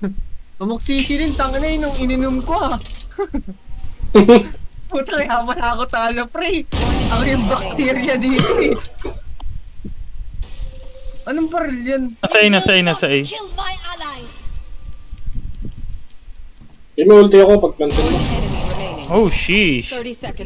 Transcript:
Amoksisi rin, tanga na yun nung ininom ko ah. Puta, yaman ako talo, pre. Ako yung bacteria dito eh. Anong baril yan? Nasa A, nasa A, nasa A. Kill ako pag plantin mo. Oh, sheesh. 30 seconds